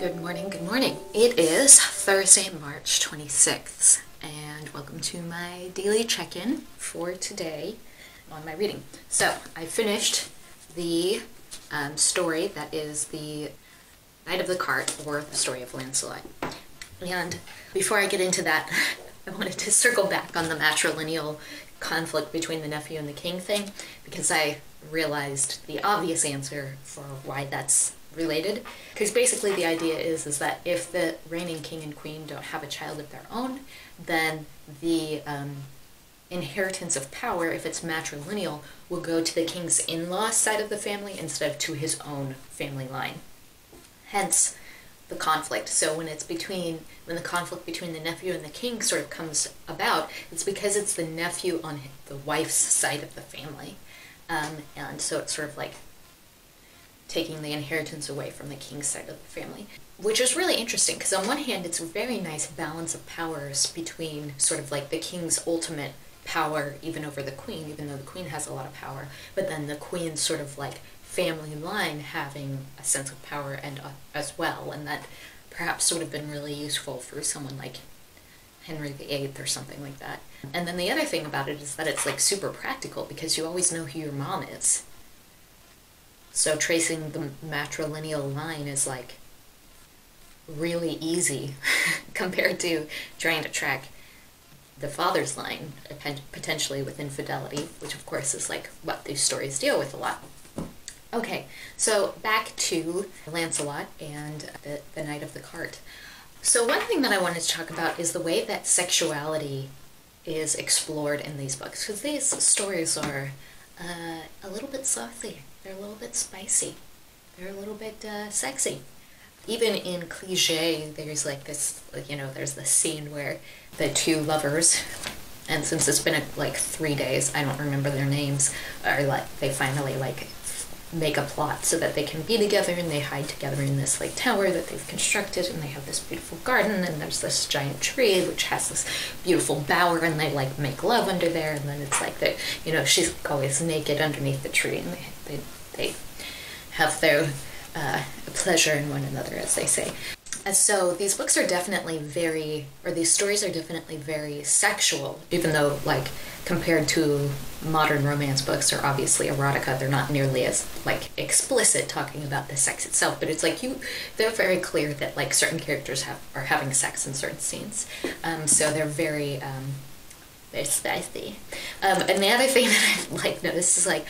Good morning, good morning. It is Thursday, March 26th, and welcome to my daily check in for today on my reading. So, I finished the um, story that is the Knight of the Cart, or the story of Lancelot. And before I get into that, I wanted to circle back on the matrilineal conflict between the nephew and the king thing because I realized the obvious answer for why that's related. Because basically the idea is is that if the reigning king and queen don't have a child of their own then the um, inheritance of power if it's matrilineal will go to the king's in-law side of the family instead of to his own family line. Hence the conflict. So when it's between when the conflict between the nephew and the king sort of comes about it's because it's the nephew on the wife's side of the family um, and so it's sort of like taking the inheritance away from the king's side of the family, which is really interesting because on one hand, it's a very nice balance of powers between sort of like the king's ultimate power even over the queen, even though the queen has a lot of power, but then the queen's sort of like family line having a sense of power and uh, as well, and that perhaps would have been really useful for someone like Henry VIII or something like that. And then the other thing about it is that it's like super practical because you always know who your mom is. So tracing the matrilineal line is like really easy compared to trying to track the father's line, potentially with infidelity, which of course is like what these stories deal with a lot. Okay, so back to Lancelot and the, the Knight of the Cart. So, one thing that I wanted to talk about is the way that sexuality is explored in these books, because these stories are uh, a little bit saucy. They're a little bit spicy. They're a little bit uh, sexy. Even in Cligès, there's like this, you know, there's this scene where the two lovers, and since it's been like three days, I don't remember their names, are like, they finally like make a plot so that they can be together and they hide together in this like tower that they've constructed and they have this beautiful garden and there's this giant tree which has this beautiful bower and they like make love under there and then it's like that you know she's always naked underneath the tree and they they, they have their uh, pleasure in one another as they say and so these books are definitely very, or these stories are definitely very sexual, even though, like, compared to modern romance books or obviously erotica, they're not nearly as, like, explicit talking about the sex itself. But it's like you, they're very clear that, like, certain characters have are having sex in certain scenes. Um, so they're very, um, spicy. Um, and the other thing that I've, like, noticed is, like,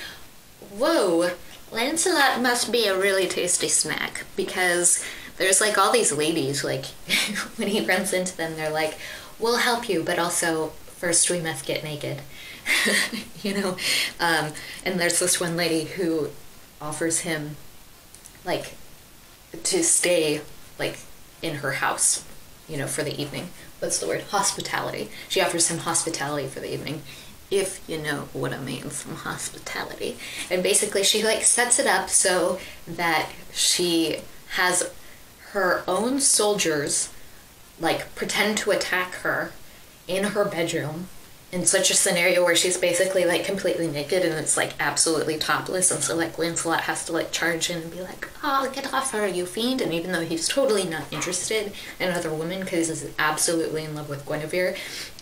whoa, Lancelot must be a really tasty snack because there's like all these ladies like when he runs into them they're like we'll help you but also first we must get naked. You know? Um, and there's this one lady who offers him like to stay like in her house you know for the evening. What's the word? Hospitality. She offers him hospitality for the evening if you know what I mean, some hospitality. And basically, she like sets it up so that she has her own soldiers like pretend to attack her in her bedroom in such a scenario where she's basically like completely naked and it's like absolutely topless and so like Lancelot has to like charge in and be like oh get off her you fiend and even though he's totally not interested in other women because he's absolutely in love with Guinevere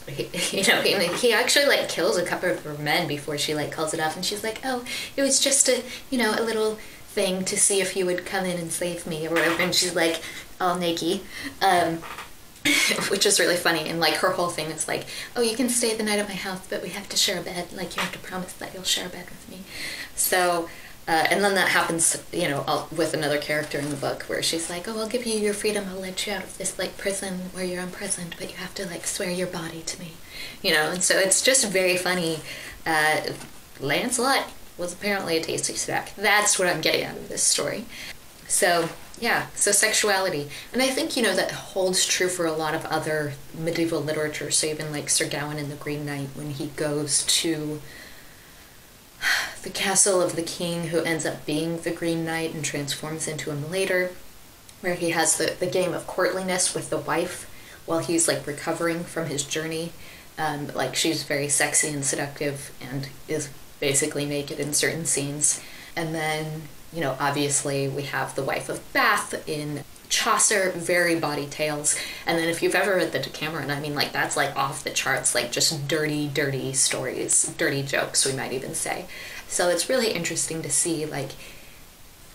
he, you know he, he actually like kills a couple of her men before she like calls it off and she's like oh it was just a you know a little thing to see if you would come in and save me or whatever. And she's like all naked. Um, which is really funny. And like her whole thing is like, oh, you can stay the night at my house, but we have to share a bed. Like you have to promise that you'll share a bed with me. So, uh, and then that happens, you know, with another character in the book where she's like, oh, I'll give you your freedom. I'll let you out of this like prison where you're imprisoned, but you have to like swear your body to me, you know. And so it's just very funny. Uh, Lancelot was apparently a tasty snack. That's what I'm getting out of this story. So, yeah, so sexuality. And I think, you know, that holds true for a lot of other medieval literature. So, even like Sir Gawain in The Green Knight, when he goes to the castle of the king who ends up being the Green Knight and transforms into him later, where he has the, the game of courtliness with the wife while he's like recovering from his journey. Um, like she's very sexy and seductive and is basically naked in certain scenes. And then, you know, obviously we have the wife of Bath in Chaucer, very bawdy tales. And then if you've ever read the Decameron, I mean, like, that's like off the charts, like just dirty, dirty stories, dirty jokes, we might even say. So it's really interesting to see, like,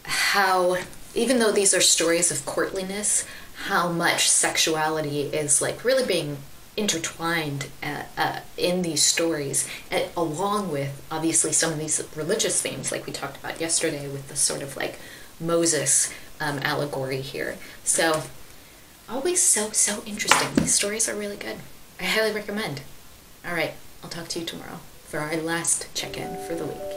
how, even though these are stories of courtliness, how much sexuality is, like, really being intertwined uh, uh, in these stories, and along with obviously some of these religious themes, like we talked about yesterday with the sort of like Moses um, allegory here. So, always so, so interesting. These stories are really good. I highly recommend. All right, I'll talk to you tomorrow for our last check in for the week.